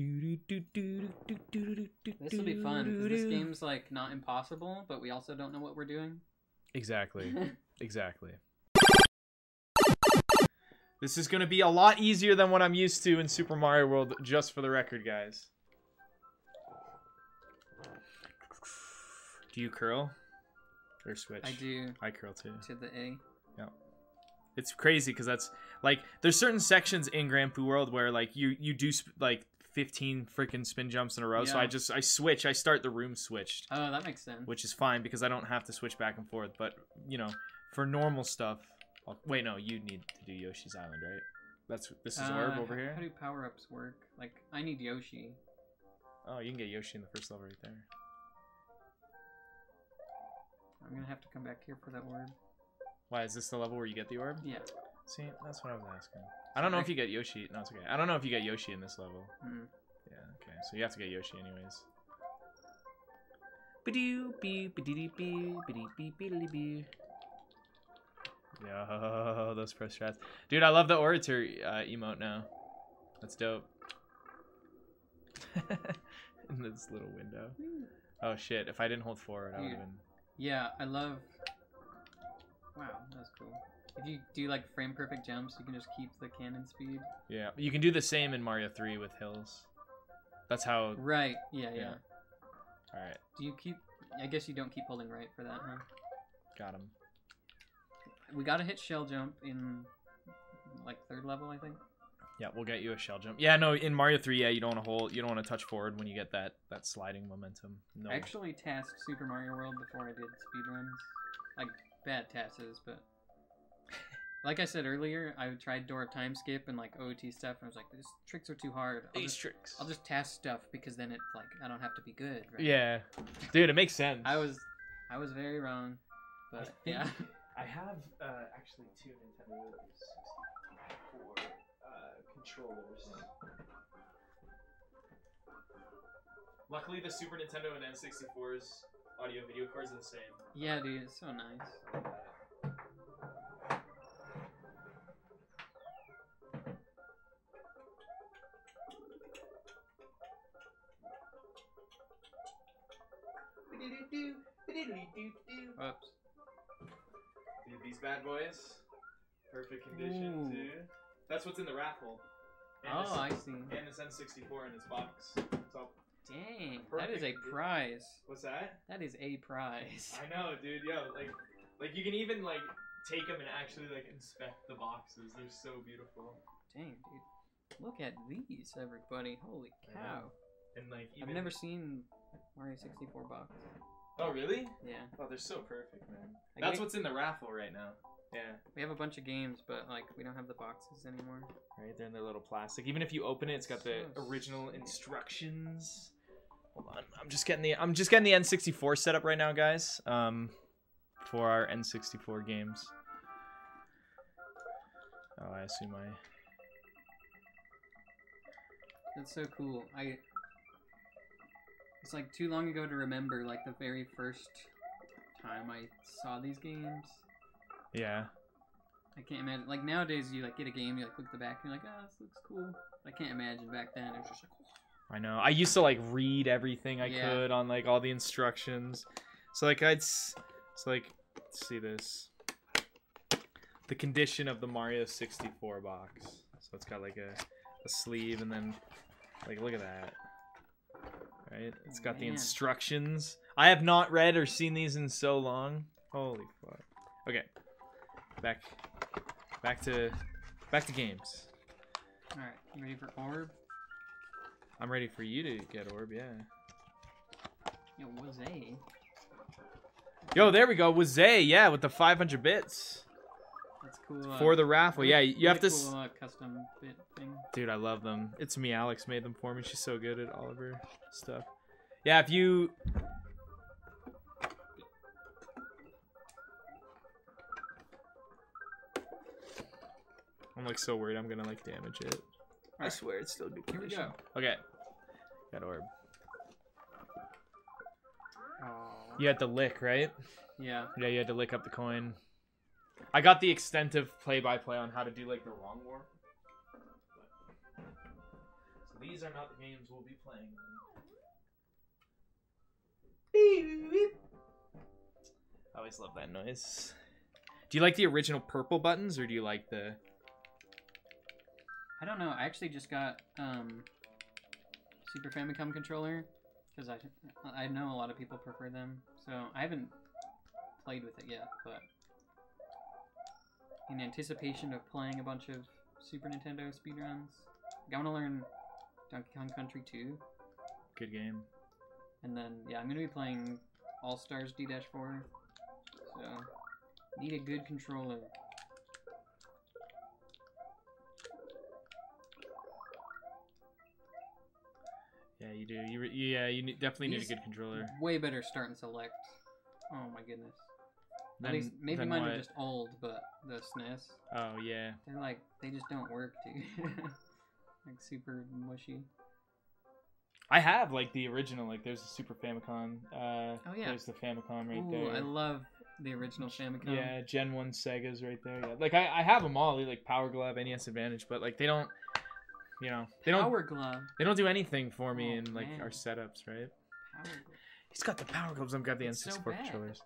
This will be fun. This game's like not impossible, but we also don't know what we're doing. Exactly. Exactly. This is going to be a lot easier than what I'm used to in Super Mario World, just for the record, guys. Do you curl? Or switch? I do I curl too. to the A. It's crazy because that's like there's certain sections in Grand Poo World where like you you do sp- like 15 freaking spin jumps in a row. So I just I switch. I start the room switched, Oh, that makes sense. which is fine because I don't have to switch back and forth. But you know, for normal stuff, I'll, wait no, you need to do Yoshi's Island, right? That's this is Orb Uh, over h- here. How do power ups work? Like, I need Yoshi. Oh, you can get Yoshi in the first level right there. I'm gonna have to come back here for that word. Why is this the level where you get the orb? Yeah. See, that's what I was asking. I don't know if you get Yoshi. No, it's okay. I don't know if you get Yoshi in this level. Mm. Yeah, okay. So you have to get Yoshi anyways. Ba-doo, bee, ba-dee-dee, bee, ba-dee, bee, bee-dee-dee, bee. Yo, those press strats. Dude, I love the orator uh, emote now. That's dope. in this little window. Oh shit, if I didn't hold forward, I would have been. Yeah, I love. Wow, that's cool. If you do like frame perfect jumps, you can just keep the cannon speed. Yeah, you can do the same in Mario 3 with hills. That's how. Right. Yeah, yeah. Yeah. Alright, Do you keep? I guess you don't keep holding right for that, huh? got him. We gotta hit shell jump in like third level, I think. Yeah, we'll get you a shell jump. Yeah, no, in Mario 3, yeah, you don't want to hold, you don't want to touch forward when you get that that sliding momentum. No. I actually TASed Super Mario World before I did speedruns. Like bad TASes, but like I said earlier, I tried Door of Time Skip and like OOT stuff, and I was like, these tricks are too hard. I'll These just, tricks. I'll just TAS stuff because then it like I don't have to be good. Right? Yeah, dude, it makes sense. I was I was very wrong, but think- yeah. I have uh, actually two Nintendo 64 uh, controllers. Luckily, the Super Nintendo and N64's audio video cards are the same. Yeah, dude, it's so nice. Whoops. Dude, these bad boys, perfect condition Ooh. too. That's what's in the raffle. And Oh, I see. and this N64 in its box. So, Dang, that is a prize. what's that? That is a prize. I know, dude. Yo, like, like you can even like take them and actually like inspect the boxes. They're so beautiful. Dang, dude. Look at these, everybody. Holy cow. And like, even... I've never seen Mario 64 box. Oh, really? Yeah. Oh, they're so perfect, man. That's what's in the raffle right now. Yeah. We have a bunch of games, but like we don't have the boxes anymore. Right, they're in their little plastic. Even if you open it, it's got the So original instructions. Hold on, I'm just getting the I'm just getting the N64 set up right now, guys. Um, for our N64 games. Oh, I assume I. That's so cool. I. It's like too long ago to remember, like the very first time I saw these games. Yeah. I can't imagine. Like nowadays, you like get a game, you like look at the back, and you're like, oh, this looks cool. I can't imagine back then. It was just like, I know. I used to like read everything I Yeah. could on like all the instructions. So like I'd s- so like let's see this. The condition of the Mario 64 box. So it's got like a, a sleeve and then like look at that. Right? It's oh, got the instructions. I have not read or seen these in so long. Holy fuck. Okay. Back back to back to games. all right, you ready for orb? I'm ready for you to get orb, yeah. Yo, was a. Yo, there we go. With Zay, yeah, with the 500 bits That's cool. Uh, for the raffle. Yeah, you have to. Cool, uh, custom bit thing. Dude, I love them. It's me. Alex made them for me. She's so good at all of her stuff. Yeah, if you. I'm like so worried I'm gonna like damage it. I swear it's still good Here we go. Okay. Got orb. Oh. You had to lick, right? Yeah. Yeah, you had to lick up the coin. I got the extensive play-by-play on how to do like the wrong war. So These are not the games we'll be playing. I always love that noise. Do you like the original purple buttons or do you like the I don't know. I actually just got um, Super Famicom controller because I I know a lot of people prefer them. So I haven't played with it yet, but in anticipation of playing a bunch of Super Nintendo speedruns, I want to learn Donkey Kong Country 2, good game? and then yeah, I'm gonna be playing All Stars D-4. So need a good controller. Yeah, you do. You re- yeah, you definitely need a good controller. Way better start and select. Oh my goodness. At least maybe mine what? are just old, but the SNES, Oh yeah. they're like they just don't work, dude. like super mushy. I have like the original. Like there's a Super Famicom. Uh, Oh, yeah. There's the Famicom right Ooh, there. I love the original Famicom. Yeah, Gen One Sega's right there. Yeah, like I, I have them all. Like Power Glove, NES Advantage, but like they don't, you know, they don't, Power Glove. they don't do anything for me Oh, in like our setups, right? Power Glove. He's got the Power Gloves. I've got the It's so N64 bad. controllers.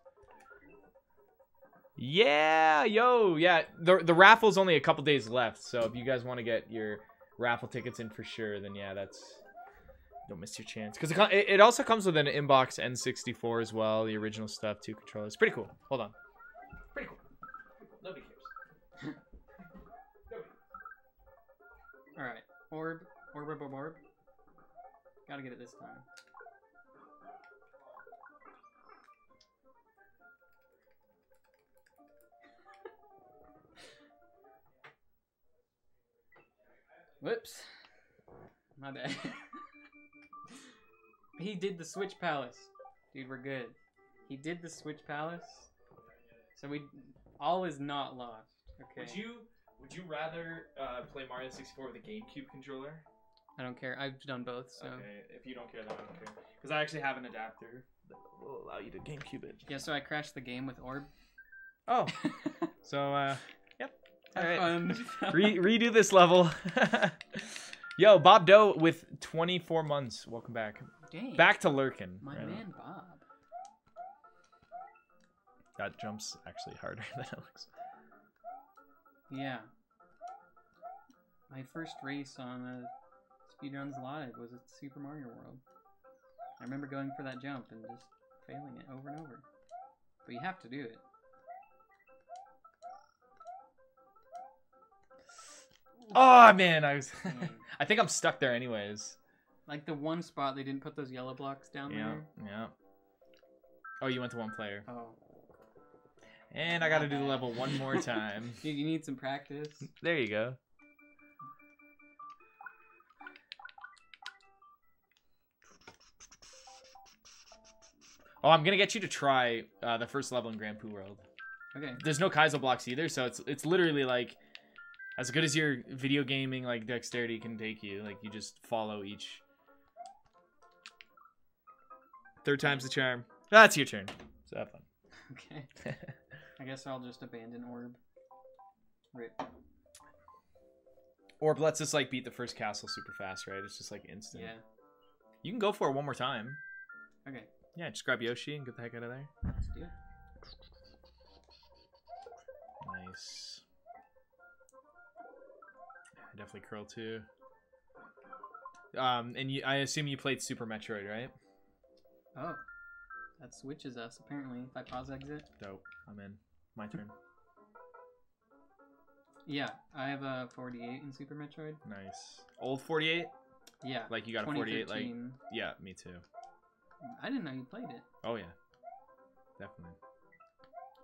Yeah, yo, yeah. The the raffle's only a couple days left, so if you guys want to get your raffle tickets in for sure, then yeah, that's don't miss your chance. Because it, it also comes with an inbox N64 as well, the original stuff, two controllers. Pretty cool. Hold on. Pretty cool. Nobody cares. All right, orb, orb, orb, orb, orb. Gotta get it this time. Whoops. My bad. he did the Switch Palace. Dude, we're good. He did the Switch Palace. So we all is not lost. Okay. Would you would you rather uh, play Mario 64 with a GameCube controller? I don't care. I've done both, so Okay, if you don't care, then I don't care. Because I actually have an adapter that will allow you to GameCube it. yeah. So I crashed the game with Orb. Oh, so uh. All right. Re- redo this level. Yo, Bob Doe with 24 months. Welcome back. Dang. Back to Lurkin. My Right. man Bob. That jumps actually harder than it looks. Yeah. My first race on uh, Speedruns Live was at Super Mario World. I remember going for that jump and just failing it over and over. But you have to do it. Oh man, I was. Mm. I think I'm stuck there anyways. Like the one spot they didn't put those yellow blocks down Yeah, there. yeah. Oh, you went to one player. Oh. And I got to do the level one more time. Dude, you need some practice. There you go. Oh, I'm gonna get you to try uh, the first level in Grand Poo World. Okay. There's no Kaizo blocks either, so it's it's literally like as good as your video gaming like dexterity can take you. Like you just follow each. Third time's the charm. Ah, That's your turn. So have fun. Okay. I guess I'll just abandon Orb. Rip. Orb lets us like beat the first castle super fast, right? It's just like instant. Yeah. You can go for it one more time. Okay. Yeah, just grab Yoshi and get the heck out of there. Let's do it. Nice. Definitely curl too. Um, and you, I assume you played Super Metroid, right? Oh. That switches us, apparently. If I pause exit. Dope. I'm in. My turn. Yeah, I have a 48 in Super Metroid. Nice. Old 48? Yeah. Like you got a 48? Like yeah, me too. I didn't know you played it. Oh yeah, definitely.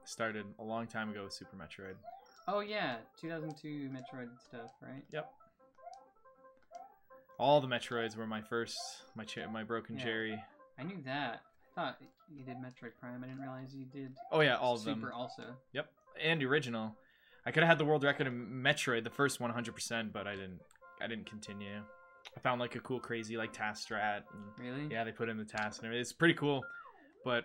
Started a long time ago with Super Metroid. Oh yeah, 2002 Metroid stuff, right? Yep. All the Metroids were my first, my cher- my broken Yeah. cherry. I knew that. I thought you did Metroid Prime. I didn't realize you did Oh yeah, all of Super them. also. Yep, and original. I could have had the world record in Metroid, the first 100%, but I didn't. I didn't continue. I found like a cool, crazy like TAS strat, and Really? yeah, they put in the TAS and everything. It's pretty cool, but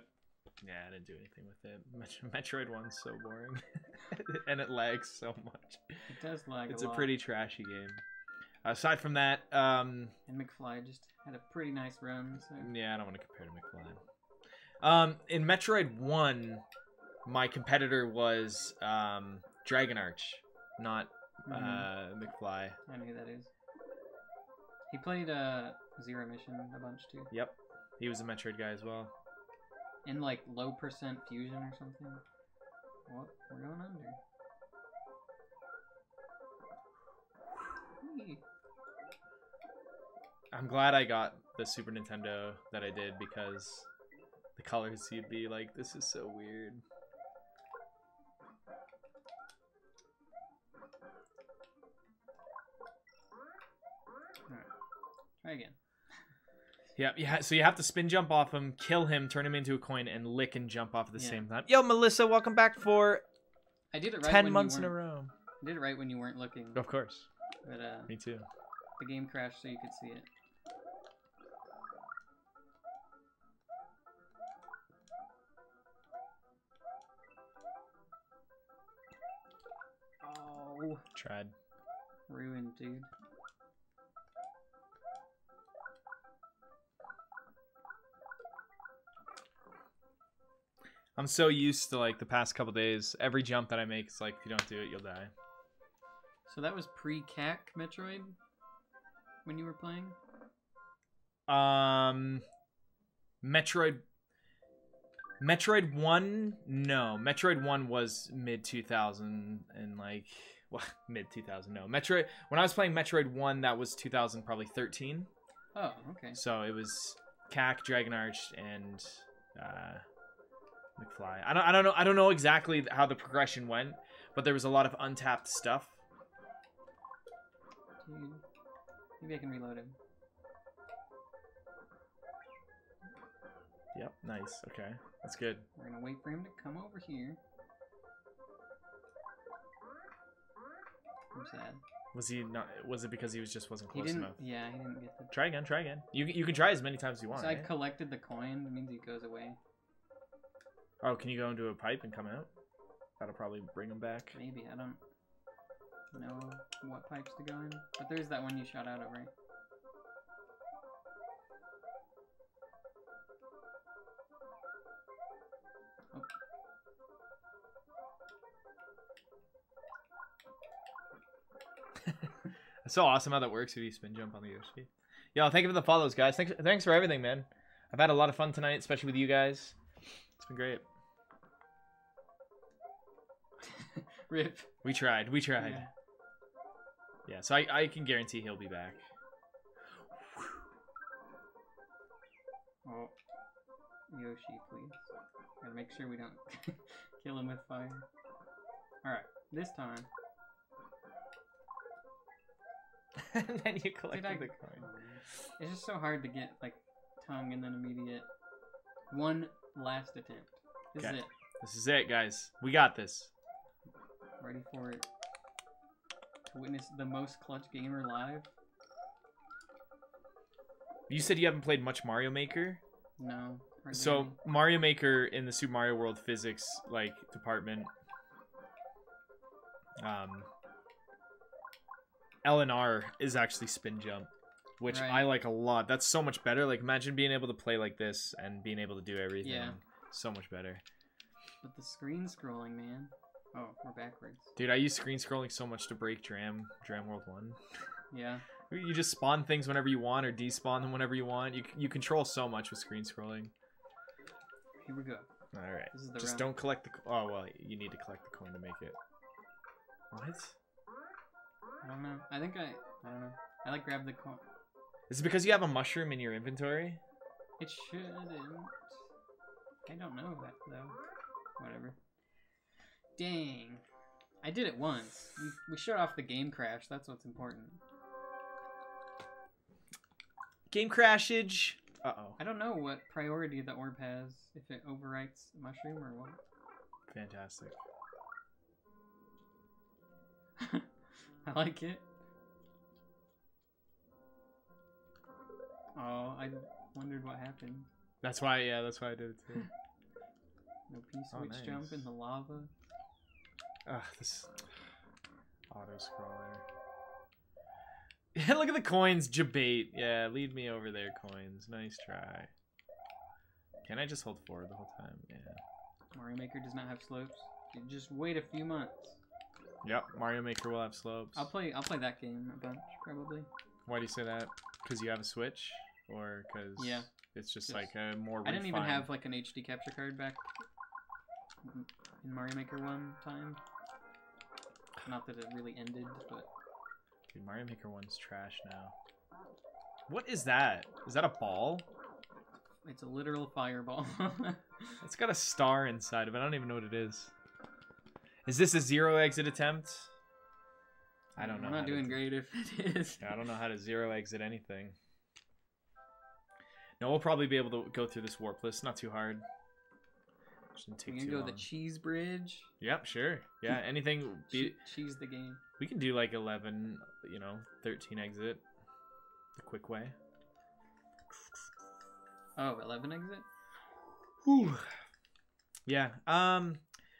yeah, I didn't do anything with it. Metroid One's so boring, and it lags so much. It does lag It's a a pretty trashy game. Aside from that, um, And McFly just had a pretty nice run. So yeah, I don't want to compare to McFly. Um, in Metroid One, my competitor was um, Dragon Arch, not mhm, uh, McFly. I know who that is. He played uh, Zero Mission a bunch too, Yep, he was a Metroid guy as well. In like low percent fusion or something. What? We're going under. Whee! I'm glad I got the Super Nintendo that I did because the colors you'd be like, this is so weird. Alright. Try again. Yeah, yeah. So you have to spin jump off him, kill him, turn him into a coin, and lick and jump off at the Yeah. same time. Yo, Melissa, welcome back for I did it right ten months in a row. I did it right when you weren't looking, Of course, but uh, me too. the game crashed so you could see it. Oh, Tried. ruined, dude. I'm so used to like the past couple days. Every jump that I make is like, if you don't do it, you'll die. So that was pre-CAC Metroid when you were playing. Um, Metroid. Metroid One, no. Metroid One was mid two thousand and like, well, mid two thousand. No, Metroid. When I was playing Metroid One, that was two thousand, probably thirteen. Oh, okay. So it was CAC, Dragon Arch, and uh, McFly. I don't, I don't know. I don't know exactly how the progression went, but there was a lot of untapped stuff. Dude, maybe I can reload him. Yep, nice. Okay, that's good. We're gonna wait for him to come over here. I'm sad. Was he not? Was it because he was just wasn't He close didn't. enough? Yeah, he didn't get the. Try again. Try again. You you can try as many times as you want. So I've eh? right? collected the coin. That means he goes away. Oh, can you go into a pipe and come out? That'll probably bring him back. Maybe I don't know what pipes to go in, but there's that one you shot out of, right? Oh, It's so awesome how that works if you spin jump on the USB. Yo, thank you for the follows, guys. Thanks, thanks for everything, man. I've had a lot of fun tonight, especially with you guys. It's been great. Rip. We tried. We tried. Yeah. Yeah, so I, I can guarantee he'll be back. Oh, Yoshi, please. Gotta make sure we don't kill him with fire. Alright, this time. and then you collected I- the coin. Oh, it's just so hard to get, like, tongue and then immediate. One last attempt. This Okay. is it. This is it, guys. We got this. Ready for it. To witness the most clutch gamer live? You said you haven't played much Mario Maker. No. So any. Mario Maker in the Super Mario World physics like department, um, L and R is actually spin jump, which Right. I like a lot. That's so much better. Like imagine being able to play like this and being able to do everything. Yeah. So much better, But the screen scrolling, man. Oh, we're backwards. dude. I use screen scrolling so much to break Dram Dram World One. Yeah. You just spawn things whenever you want or despawn them whenever you want. You you control so much with screen scrolling. Here we go. All right. This is the Just round. don't collect the. Oh well, you need to collect the coin to make it. What? I don't know. I think I. I don't know. I like grab the coin. Is it because you have a mushroom in your inventory? It shouldn't. I don't know that though. Whatever. Dang. I did it once. We, we shut off the game crash. That's what's important. Game crashage. Uh oh. I don't know what priority the orb has. If it overwrites mushroom or what. Fantastic. I like it. Oh, I wondered what happened. That's why. Yeah, that's why I did it too. No P Oh, switch jump in the lava. Ugh, this auto scroller. Yeah look at the coins, jabate. Yeah, lead me over there, coins. Nice try. Can I just hold forward the whole time? Yeah. Mario Maker does not have slopes. You just wait a few months. Yep, Mario Maker will have slopes. I'll play. I'll play that game a bunch probably. Why do you say that? Because you have a Switch, or because Yeah. it's just, Just- like a more. I didn't even have like an HD capture card back in Mario Maker one time. Not that it really ended, but Dude, Mario Maker One's trash now. What is that? Is that a ball? it's a literal fireball. It's got a star inside of it. I don't even know what it is. Is this a zero exit attempt? I don't know. How not doing do- great if it is. I don't know how to zero exit anything. No, we'll probably be able to go through this warp list. Not too hard. Shouldn't We can go long. the cheese bridge. Yep, sure. Yeah, anything. Be, cheese the game. we can do like 11, you know, 13 exit. The quick way. Oh, 11 exit? Whew. Yeah. Um,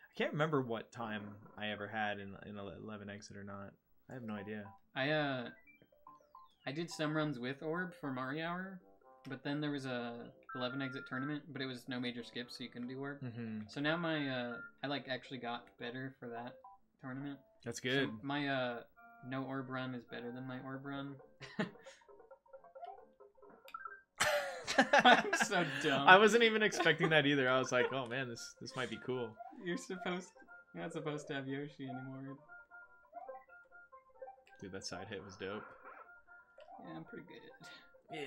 I can't remember what time I ever had in in eleven exit or not. I have no idea. I uh I did some runs with Orb for Mario Hour, but then there was a 11 exit tournament, but it was no major skips, so you couldn't do Orb. Mm-hmm. So now my uh I like actually got better for that tournament. That's So good. my uh no Orb run is better than my Orb run. I'm so dumb. I wasn't even expecting that either. I was like, oh man, this this might be cool. You're supposed you're not supposed to have Yoshi anymore. Dude, that side hit was dope. Yeah, I'm pretty good at it. Yeah,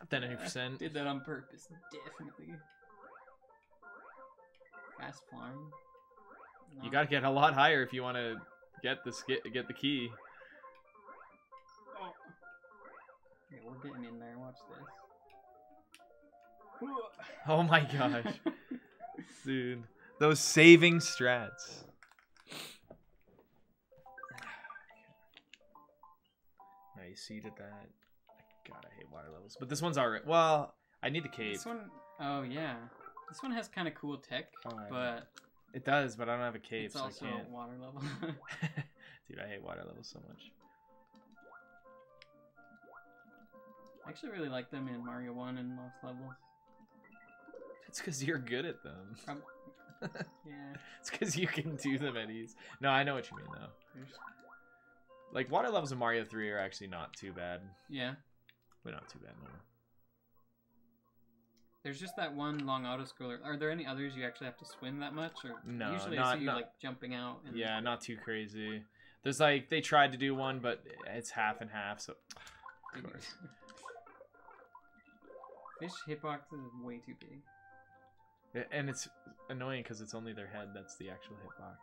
I've done eighty percent. Did that on purpose, definitely. Fast farm. You gotta get a lot higher if you want to get the sk- get the key. Oh. Yeah, we're getting in there. Watch this. Oh my gosh, dude, those saving strats. Nice, you did that. God, I hate water levels. But this one's alright. Well, I need the cave. This one, oh yeah, this one has kind of cool tech, Oh, but It does, but I don't have a cave, it's so also I can't. water level. Dude, I hate water levels so much. I actually really like them in Mario One and Lost Levels. It's because you're good at them. Yeah, it's because you can do them at ease. No, I know what you mean though. Like water levels in Mario 3 are actually not too bad. yeah. But not too bad no. There's just that one long auto scroller. Are there any others you actually have to swim that much, or No, usually I see you not- like jumping out? And Yeah, not too crazy. There's like they tried to do one, but it's half and half. So Big- course. Fish hitbox is way too big. and it's annoying because it's only their head that's the actual hitbox.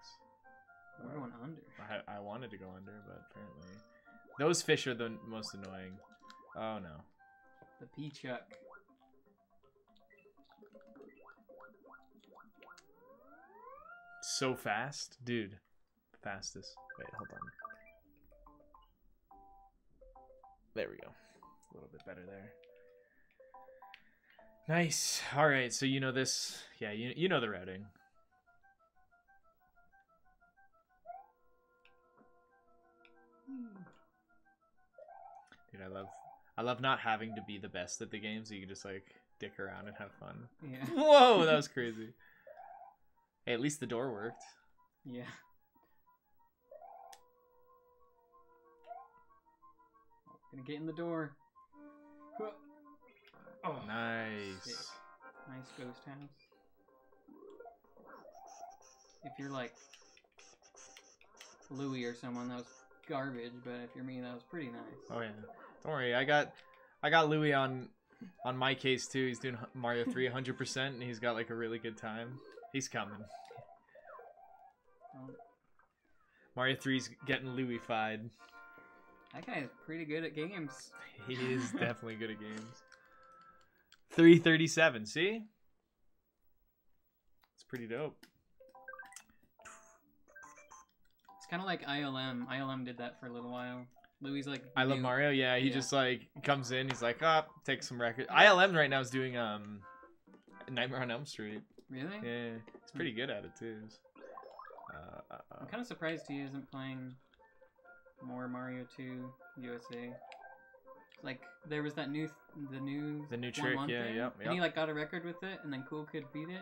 We're going under. I, I wanted to go under, but apparently those fish are the most annoying. Oh no. The P-Chuck. So fast, dude. Fastest. Wait, hold on. There we go. A little bit better there. Nice. All right, so you know this. Yeah, you you know the routing. Hmm. Dude, I love I love not having to be the best at the game, so you can just like dick around and have fun. Yeah. Whoa, that was crazy. Hey, at least the door worked. Yeah. Oh, gonna get in the door. Oh, Nice. sick. Nice ghost house. If you're like Louis or someone, that was garbage. But if you're me, that was pretty nice. Oh yeah. Don't worry, I got I got Louis on on my case too. He's doing Mario 3 100% and he's got like a really good time. He's coming. Don't- Mario 3's getting Louis-fied. That guy is pretty good at games. He is definitely good at games. 337, see? It's pretty dope. It's kind of like ILM. ILM did that for a little while. Louis like. I love Mario. Yeah, he Yeah. just like comes in, he's like, "Ah, take some records." ILM right now is doing um Nightmare on Elm Street. Really? Yeah, he's pretty good at it too. Uh, uh, uh. I'm kind of surprised he isn't playing more Mario 2 USA. Like there was that new, the new, The new trick, yeah, thing, yep, And he like got a record with it, and then Cool Kid beat it,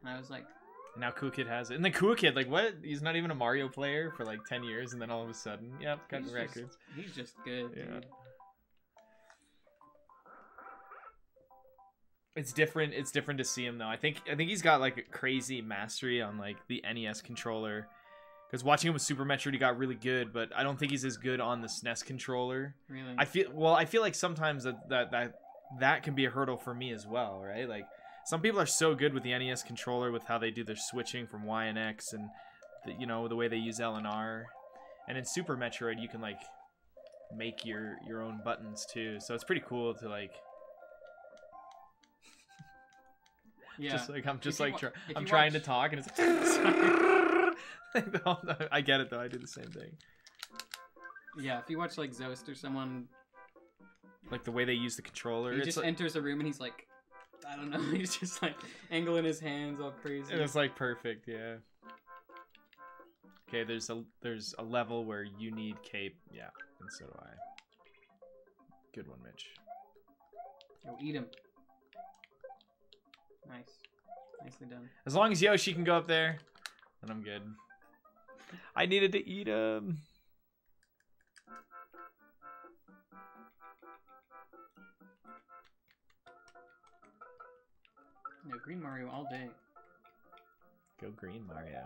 and I was like, And now Cool Kid has it. And the Cool Kid, like, what? He's not even a Mario player for like 10 years, and then all of a sudden, yep, got He's the just- records. he's just good. Yeah. dude. It's different. It's different to see him though. I think I think he's got like a crazy mastery on like the NES controller. Because watching him with Super Metroid, he got really good, but I don't think he's as good on the SNES controller. Really. I feel well. I feel like sometimes that that that that can be a hurdle for me as well, right? Like some people are so good with the NES controller with how they do their switching from Y and X, and the, you know the way they use L and R. And in Super Metroid, you can like make your your own buttons too. So it's pretty cool to like yeah. just like I'm just like try, I'm trying to talk and it's like the whole time- I get it though. I do the same thing. yeah. If you watch like Zoast or someone, Like the way they use the controller. he just like, enters a room and he's like, I don't know. He's just like angling his hands all crazy. and it's like perfect, yeah. Okay, there's a there's a level where you need cape, yeah, and so do I. Good one, Mitch. Yo, eat him. Nice. Nicely done. As long as Yoshi can go up there, then I'm good. I needed to eat him. No, Green Mario all day. Go green, Mario.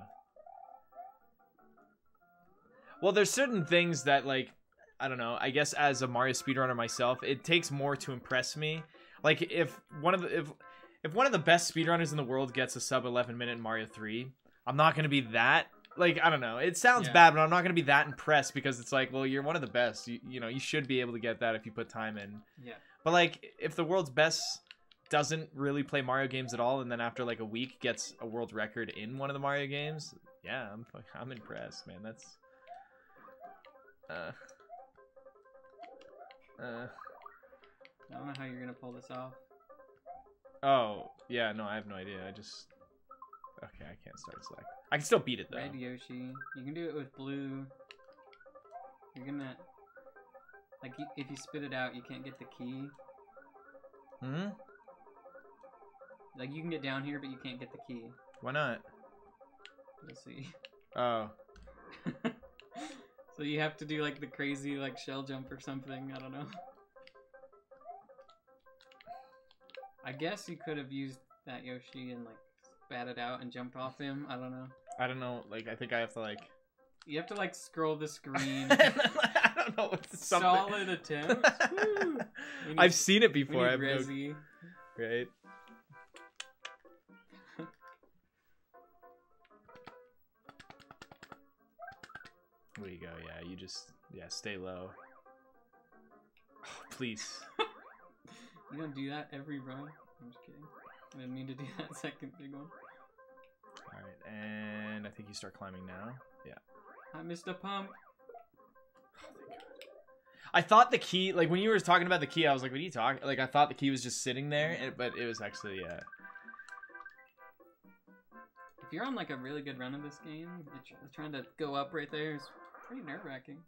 Well, there's certain things that like I don't know. I guess as a Mario speedrunner myself, it takes more to impress me. Like if one of the if if one of the best speedrunners in the world gets a sub 11 minute Mario 3, I'm not going to be that like I don't know. It sounds Yeah. bad, but I'm not going to be that impressed because it's like, well, you're one of the best. You, you know, you should be able to get that if you put time in. Yeah. But like if the world's best doesn't really play Mario games at all and then after like a week gets a world record in one of the Mario games, yeah, I'm I'm impressed, man. That's uh uh I don't know how you're gonna pull this off. oh, yeah, no, I have no idea. I just Okay, I can't start select. I can still beat it though. Red Yoshi. You can do it with blue. You're gonna like if you spit it out, you can't get the key. Hmm? Like you can get down here, but you can't get the key. Why not? You'll see. Oh. so you have to do like the crazy like shell jump or something. I don't know. I guess you could have used that Yoshi and like spat it out and jumped off him. I don't know. I don't know, like I think I have to like You have to like scroll the screen. I don't know what's something. Solid attempt. Woo. We need- I've seen it before. I've no, Resi. right? There you go. Yeah, you just yeah stay low. Oh, please. You don't do that every run. I'm just kidding. I didn't mean to do that second big one. All right, and I think you start climbing now. Yeah. I missed a pump. I thought the key, like when you were talking about the key, I was like, "What are you talking?" Like I thought the key was just sitting there, but it was actually yeah. If you're on like a really good run of this game, it's trying to go up right there is pretty nerve wracking.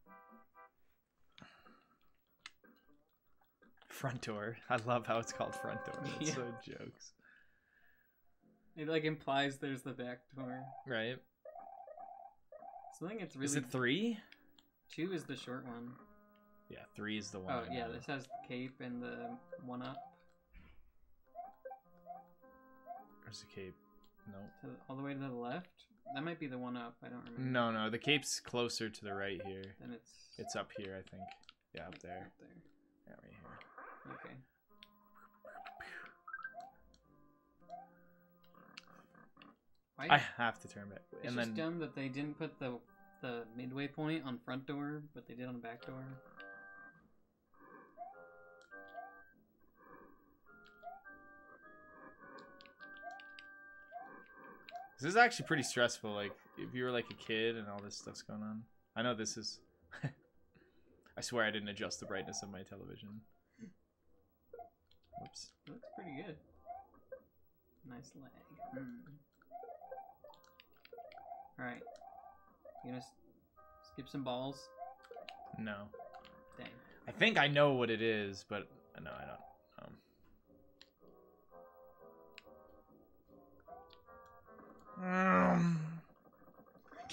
Front door. I love how it's called front door. That's Yeah. so jokes, It like implies there's the back door. right? So I think it's really Is it three? two is the short one. Yeah, three is the oh, one. Oh I yeah, know. this has the cape and the one up Where's the cape? Nope. the, all the way to the left. That might be the one up. I don't remember. No, no. The cape's closer to the right here. And it's It's up here, I think. Yeah, up there. Up there. Yeah, right here. Okay. Why? I have to turn it. it's And just then dumb that they didn't put the the midway point on front door, but they did on the back door. This is actually pretty stressful. Like if you were like a kid and all this stuff's going on. I know this is. I swear I didn't adjust the brightness of my television. Whoops. Looks pretty good. Nice leg. Hmm. All right. You gonna s- skip some balls? No. Dang. I think I know what it is, but no, I don't.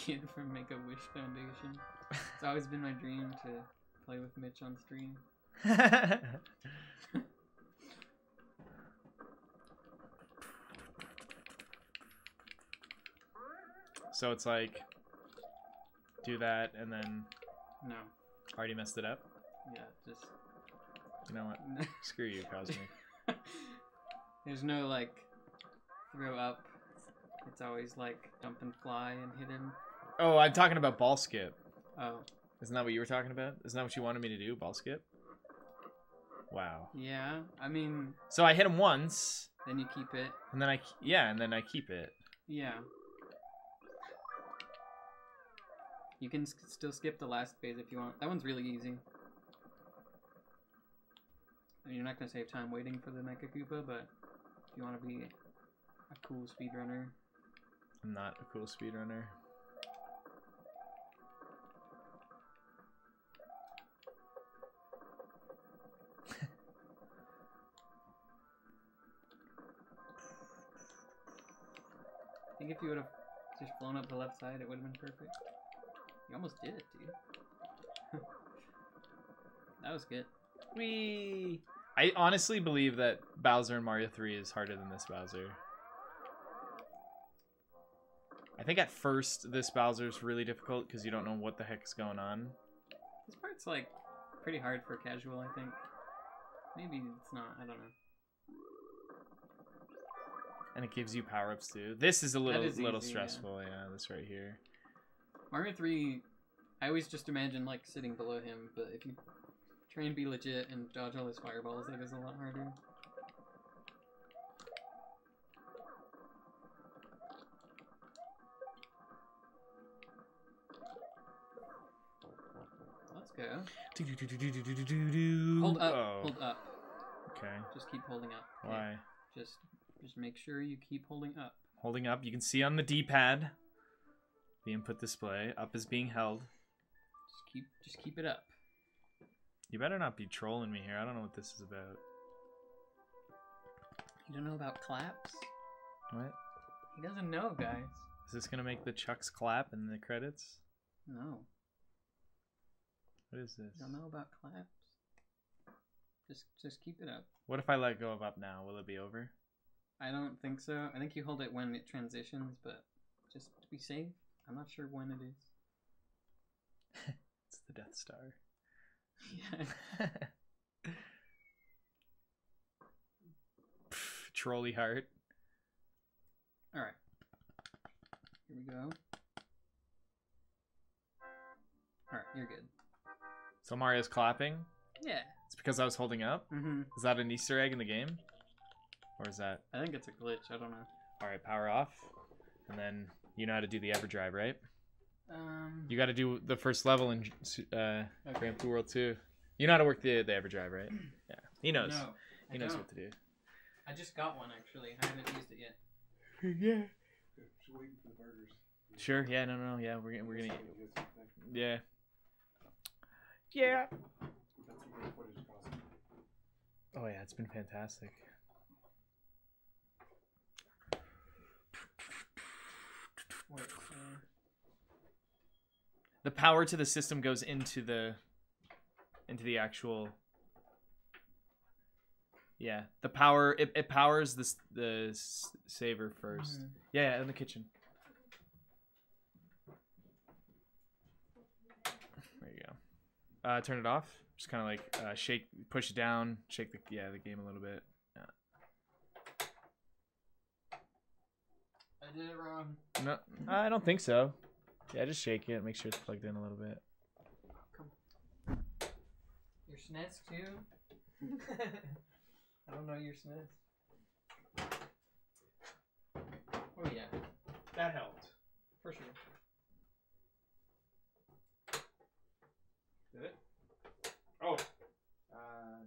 Kid from Make a Wish Foundation. It's always been my dream to play with Mitch on stream. so it's like do that and then No. already messed it up. Yeah, just. You know what? Screw you, Kosmic. There's no like throw up. It's always like jump and fly and hit him. Oh, I'm talking about ball skip. Oh, Isn't that what you were talking about? Isn't that what you wanted me to do? Ball skip? Wow. yeah. I mean, So I hit him once, then you keep it. and then I yeah, and then I keep it. Yeah. You can still skip the last phase if you want. That one's really easy. I mean, you're not gonna save time waiting for the Mecha Koopa, but if you want to be a cool speedrunner, I'm not a cool speedrunner. Think if you would have just flown up the left side, it would have been perfect. You almost did it, dude. that was good. We. I honestly believe that Bowser in Mario 3 is harder than this Bowser. I think at first this Bowser's really difficult because you don't know what the heck is going on. This part's like pretty hard for casual, I think. Maybe it's not. I don't know. And it gives you power ups too. This is a little is little easy, stressful, yeah. This right here. Mario 3, I always just imagine like sitting below him, but if you try and be legit and dodge all his fireballs, that is a lot harder. Let's go. Hold up, Oh, hold up. okay. Just keep holding up. Okay, Why? Just, just make sure you keep holding up. Holding up. You can see on the D-pad the input display. Up is being held. Just keep, just keep it up. You better not be trolling me here. I don't know what this is about. You don't know about claps? What? He doesn't know, guys. Is this gonna make the Chucks clap in the credits? No, What is this? you don't know about claps. Just, just keep it up. What if I let go of up now? Will it be over? I don't think so. I think you hold it when it transitions, but just to be safe, I'm not sure when it is. It's the Death Star. Yeah. Pff, Trolley heart. All right. Here we go. All right, you're good. So Mario's clapping. Yeah. It's because I was holding up. Mm-hmm. Is that an Easter egg in the game? Or is that I think it's a glitch. I don't know. all right? Power off, and then you know how to do the EverDrive, right? Um. You got to do the first level in uh, okay. Grand Poo World 2. You know how to work the the EverDrive, right? Yeah, he knows. No, he I knows don't. what to do. I just got one actually. I haven't used it yet. yeah. Just waiting for the burgers. Sure. Yeah. No. No. no, Yeah. We're gonna we're gonna. Get. Yeah. Yeah. That's some great footage, Cosmo. Oh yeah, it's been fantastic. The power to the system goes into the into the actual Yeah, the power it, it powers this the saver 1st mhm. Yeah, in the kitchen. There you go. Uh, turn it off. Just kind of like uh, shake, push it down, shake the yeah the game a little bit. I did it wrong. No, I don't think so. Yeah, just shake it. Make sure it's plugged in a little bit. Your SNES too? I don't know your SNES. Oh yeah, That helped. for sure. Did it? Oh. Uh,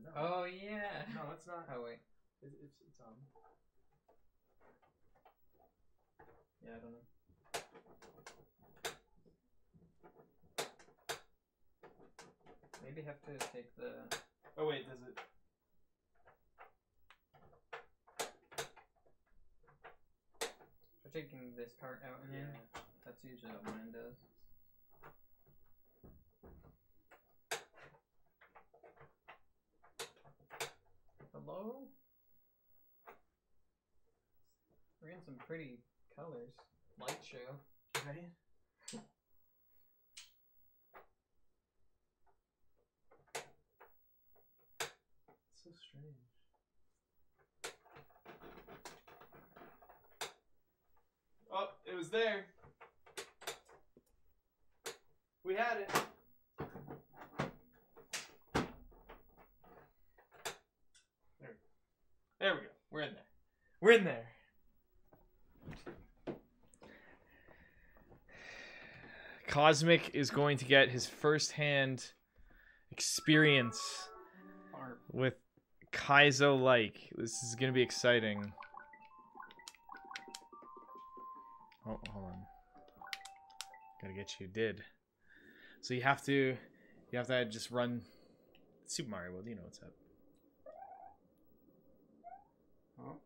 no. Oh yeah. No, it's not. Oh wait. It's, it's, it's on. Yeah, I don't know. Maybe have to take the. Oh wait, does it? Try taking this part out in here. That's usually what mine does. Hello? We're getting some pretty colors. Light show. Right. So strange. Oh, it was there. We had it. There we go. There we go. We're in there. We're in there. Kosmic is going to get his first-hand experience with Kaizo like. This is gonna be exciting. Oh, hold on. Gotta get you did. So you have to you have to just run Super Mario World, you know what's up. Oh.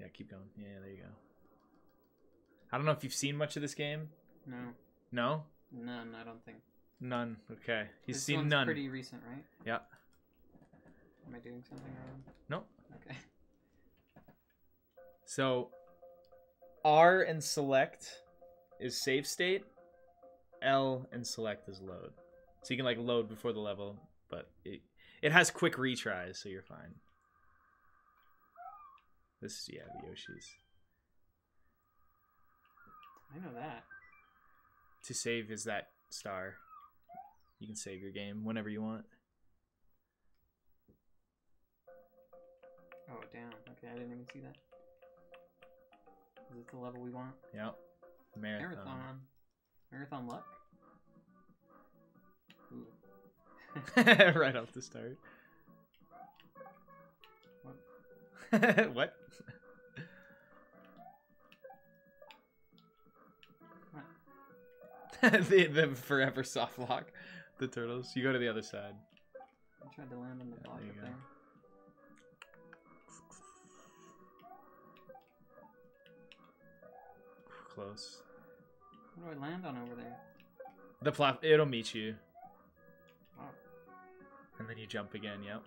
Yeah, keep going. Yeah, there you go. I don't know if you've seen much of this game. No. No? None, I don't think. None. Okay. He's this seen one's none. pretty recent, right? Yeah. Am I doing something wrong? Nope. Okay. So R and select is save state. L and select is load. So you can like load before the level, but it it has quick retries, so you're fine. This is yeah, the Yoshis. I know that. To save is that star. You can save your game whenever you want. Oh, down. Okay, I didn't even see that. Is this the level we want? Yep. Marathon. Marathon. Marathon luck? Ooh. right off the start. What? what? the, the forever soft lock. The turtles. You go to the other side. I tried to land on the Yeah, block there up go. there. Close. What do I land on over there? The plat. It'll meet you, Oh, and then you jump again. Yep.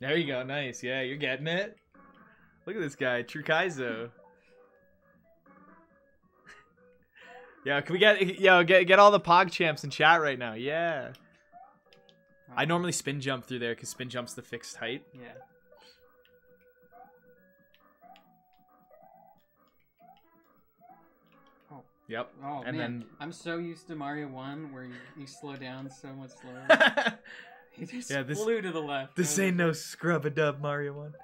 There you go. Nice. Yeah, you're getting it. Look at this guy, True Kaizo. Yeah, can we get yo get get all the PogChamps in chat right now? Yeah. I oh, normally spin jump through there because spin jump's the fixed height. Yeah. Oh. Yep. Oh And man, then- I'm so used to Mario One where you, you slow down so much slower. he just Yeah, this- flew to the left. this ain't no scrub a dub Mario one.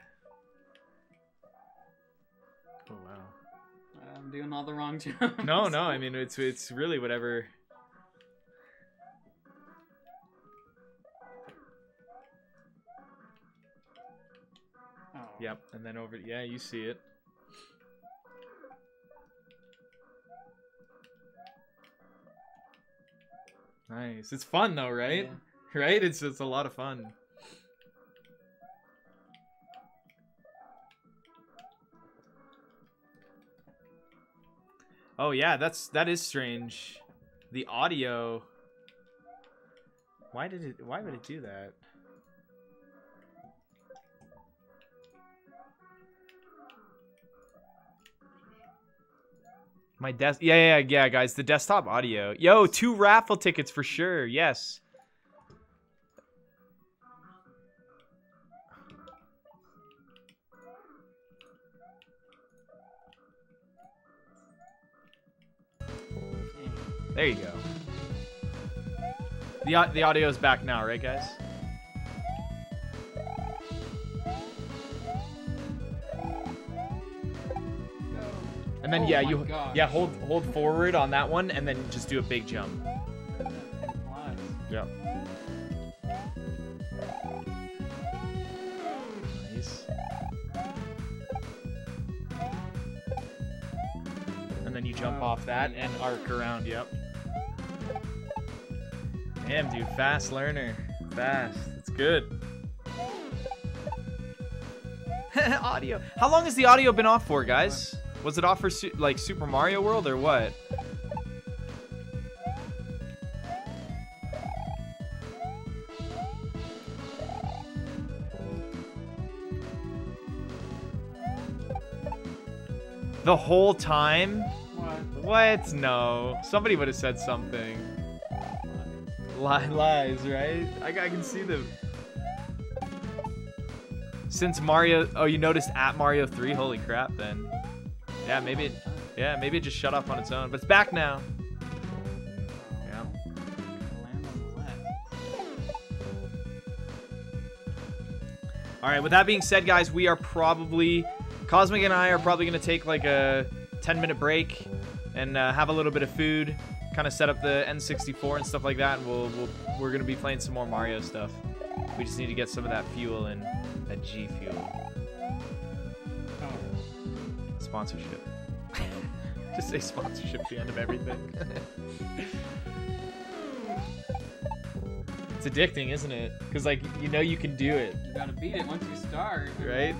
Doing all the wrong jumps. No, no. I mean, it's it's really whatever. Oh. Yep. And then over. Yeah, you see it. Nice. It's fun though, right? Yeah. Right? It's it's a lot of fun. Oh yeah, that's that is strange. The audio. Why did it? Why would it do that? My desk. Yeah, yeah, yeah, guys. The desktop audio. Yo, two raffle tickets for sure. Yes. There you go. The the audio is back now, right, guys? And then Oh yeah, you gosh. yeah hold hold forward on that one, and then just do a big jump. Yeah. Then you jump Oh, off that and arc around. Yep. Damn, dude, fast learner. Fast. It's good. audio. How long has the audio been off for, guys? Was it off for like Super Mario World or what? The whole time? What? No. Somebody would have said something. Li- lies, right? I, I can see them. Since Mario, oh, you noticed at Mario 3? Holy crap, then. Yeah, maybe it, yeah, maybe it just shut off on its own, but it's back now. Yeah. Land on the left. All right, with that being said, guys, we are probably, Kosmic and I are probably going to take like a 10 minute break and uh, have a little bit of food, kind of set up the N64 and stuff like that, and we'll, we'll, we're going to be playing some more Mario stuff. We just need to get some of that fuel in, that G Fuel. Sponsorship. just say sponsorship at the end of everything. it's addicting, isn't it? Because, like, you know you can do it, you gotta beat it once you start. right?